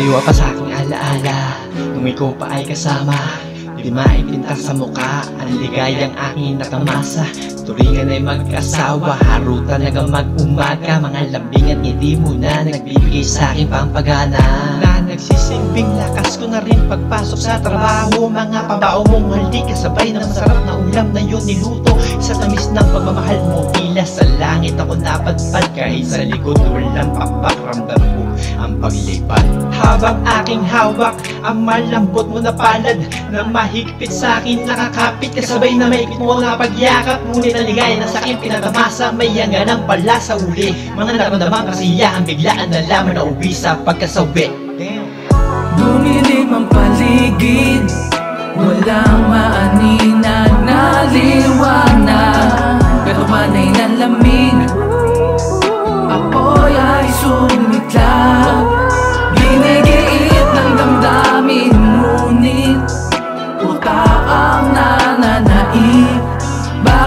Sariwa pa sa aking alaala. Nung ikaw pa ay kasama Di maipinta sa mukha. Ang ligayang aking natamasa Turingan ay mag-asawa Harutan hanggang mag-umaga. Mga lambing at ngiti mo na Nagbibigay sa akin pampagana. Na nagsisilbing lakas ko na rin Pagpasok sa trabaho. Mga pabao mong halik Kasabay na masarap na ulam na yun niluto. Sa tamis ng pagmamahal mo Tila sa langit ako napadpad. Kahit sa likod walang paparamdam ko Ang paglipat Habang aking hawak Ang malambot mo na palad Na mahigpit sa akin Nakakapit kasabay na maikit mo na pagyakap Ngunit ang ligaya na sa akin pinatamasa May yanganang pala sa uli. Mga naramdaman kasiyahan Biglaan na lamang na uwi sa pagkasawi. Dumilim ang paligid Walang maaninag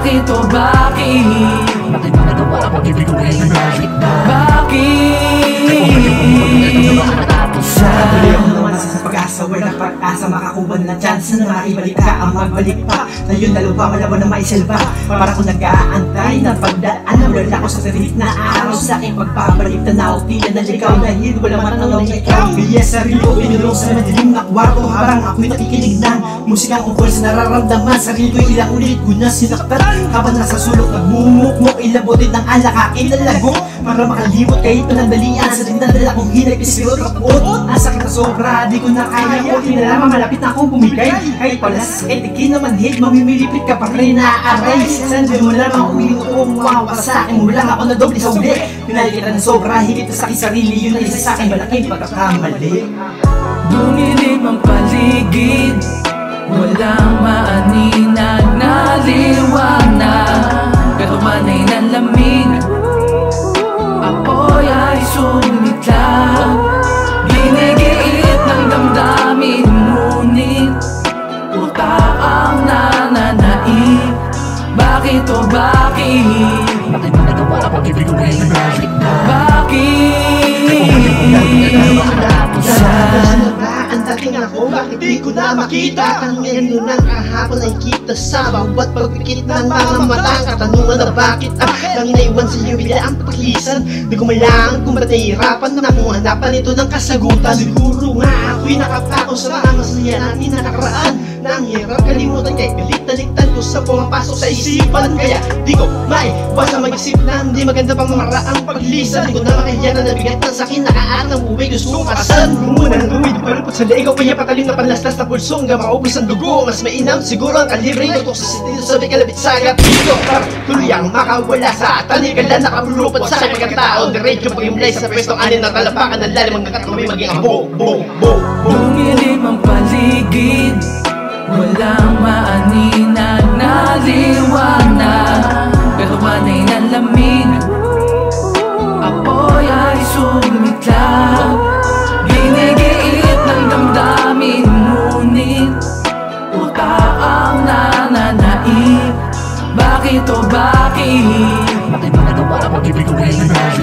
Bakit o bakit? Bakit mo nagawa ang pag-ibig ko ay nanalig na? Bakit? Pag-asa Wala pag-asa makakuha na chance na maibalik ka Ang magbalik pa Na yun na lupa wala mo na maisilba Para kung nag-aantay na pagdaan Wala ko sa sarili na araw Sa aking pagpabalik Tanaw tila na ligaw Dahil wala matanong na ikaw. Biya sarili ko pinulong sa madilim na kwarto Habang ako'y nakikinig ng Musikang ukol sa nararamdaman. Sarili ko'y ilang ulit ko na sinaktan. Habang nasa sulok nagmumukmuk Ilabutin ng alak aking lalago Para makalimot kahit panandalian Sa dinadala kong hinagpis pero kapot. Nasa kita sobra, di ko na kaya ko Pinalaman malapit na akong bumigay. Kahit pala sa sakit, di namanhid Mamimilipit ka pa rin na-aray. Sandi mo lamang umiling ko Muwawa sa akin mo lang ako na doble sa uli. Pinali kita ng sobra, higit sa aking sarili. Yun ang isa sa akin malaking pagkakamali. Dumilim ang paligid. Walang maaninag na liwanag. Pero manay ng lamig Apoy ay sumiklab Ginigiit ng damdamin Ngunit Puta ang nananaig Bakit o bakit? Pag-ibig ko ay nanalig na? Bakit? Sa dating ako, bakit di ko na makita? Ngayon nun ang kahapon ay kita sa bawat pagpikit ng mga mata Katanungan na bakit ang lang inaiwan sa iyo bigla ang paglisan Di ko malangan kung ba't nahihirapan na hanapan ito ng kasagutan Siguro nga ako'y nakapako sa mga masaya natin na nakaraan Nang hirap kalimutan kay pilit-taliktan ko sa pumapasok sa isipan. Kaya di ko may basta mag-isip na hindi maganda pang mamaraang paglisan Di ko na makahiya na nabigat ng sakin nakaatang buhay gusto kong kasan Muna ng lumid parapot sa leeg kaya patalim na panlaslas na pulso Hanggang makaubos ang dugo Mas mainam siguro ang kalibre. Tutok sa sitilo sabi kalabit sa gatilyo Para tuloy ang makawala sa talikalan Nakapulupot sa aking pagkatao Diretso pag-imlay sa pwestong anin na talapakan Ng lalim ang nakatuloy maging ang bo, bo, bo, bo. Dumilim ang paligid Walang maaninag na liwanag Pero manay ng lamig Apoy ay sumiklab Ginigiit ng damdamin Ngunit Puta ang nananaig Bakit o bakit? Bakit mo nagawa ang pag-ibig ko ay?